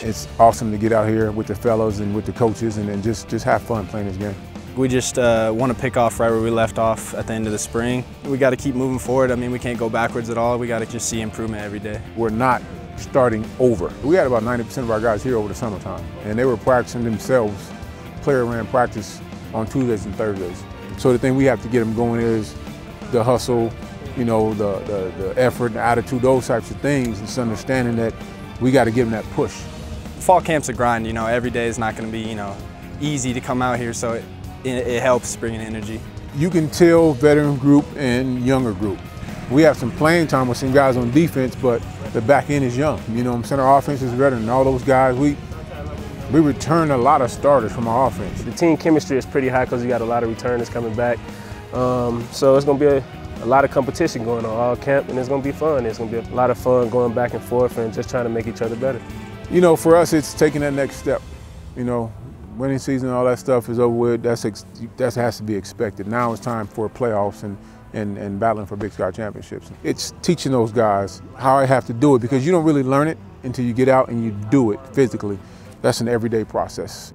It's awesome to get out here with the fellows and with the coaches and, and just, just have fun playing this game. We just uh, want to pick off right where we left off at the end of the spring. We got to keep moving forward. I mean, we can't go backwards at all. We got to just see improvement every day. We're not starting over. We had about 90% of our guys here over the summertime, and they were practicing themselves. Player ran practice on Tuesdays and Thursdays. So the thing we have to get them going is the hustle, you know, the, the, the effort, the attitude, those types of things. It's understanding that we got to give them that push. Fall camp's a grind, you know, every day is not going to be, you know, easy to come out here, so it, it, it helps bringing energy. You can tell veteran group and younger group. We have some playing time with some guys on defense, but the back end is young. You know, I'm saying our offense is veteran. All those guys, we we return a lot of starters from our offense. The team chemistry is pretty high because you got a lot of returners coming back. Um, so it's going to be a, a, lot of competition going on all camp, and it's going to be fun. It's going to be a lot of fun going back and forth and just trying to make each other better. You know, for us, it's taking that next step. You know, winning season, all that stuff is over with. That's that has to be expected. Now it's time for playoffs and, and, and battling for Big Sky championships. It's teaching those guys how I have to do it because you don't really learn it until you get out and you do it physically. That's an everyday process.